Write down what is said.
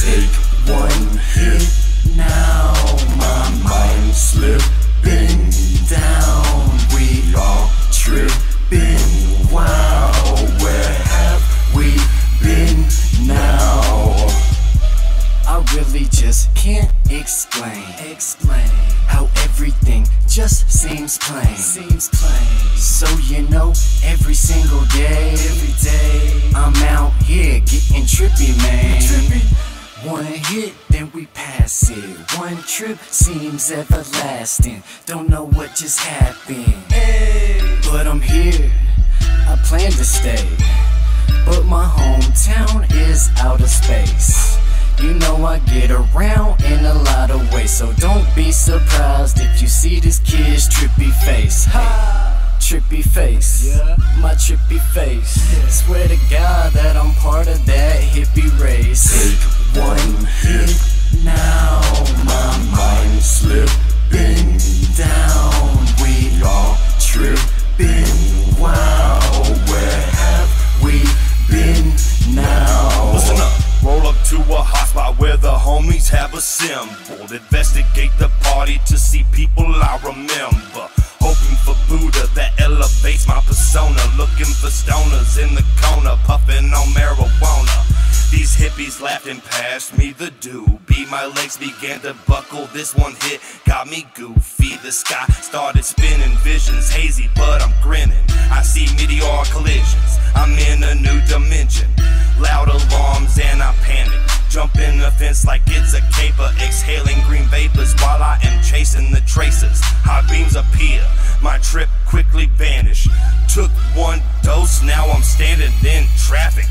Take one hit now, my mind slipping down. We are tripping. Wow, where have we been now? I really just can't explain. Explain how everything just seems plain. Seems plain. So you know, every single day, every day, I'm out here getting trippy, man. One hit, then we pass it. One trip seems everlasting. Don't know what just happened. Hey. But I'm here, I plan to stay. But my hometown is out of space. You know I get around in a lot of ways, so don't be surprised if you see this kid's trippy face. Hey, trippy face, yeah. my trippy face. Swear to God that I'm part of that have assembled. Investigate the party to see people I remember. Hoping for Buddha that elevates my persona. Looking for stoners in the corner, puffing on marijuana. These hippies laughed and passed me the doobie. My legs began to buckle. This one hit got me goofy. The sky started spinning, visions hazy, but I'm grinning. I see meteor collisions. I'm in a new dimension. Loud alarms and I panic. Jumping the fence like it's a caper, exhaling green vapors while I am chasing the traces. Hot beams appear, my trip quickly vanished. Took one dose, now I'm standing in traffic.